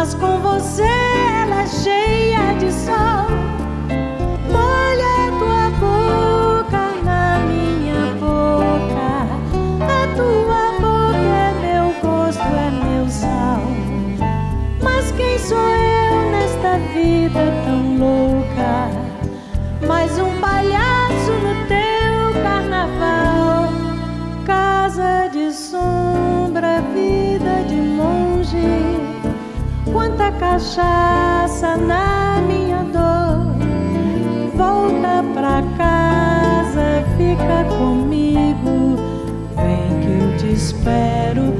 Mas com você ela é cheia de sol. Molha tua boca na minha boca. A tua boca é meu gosto, é meu sal. Mas quem sou eu nesta vida tão Cachaça na minha dor. Volta pra casa, fica comigo. Vem que eu te espero,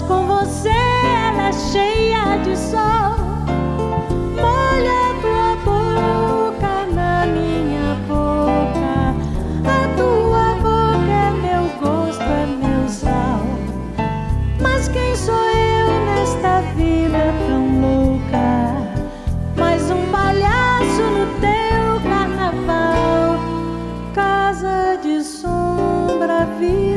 com você ela é cheia de sol. Molha tua boca na minha boca. A tua boca é meu gosto, é meu sal. Mas quem sou eu nesta vida tão louca? Mais um palhaço no teu carnaval. Casa de sombra, vida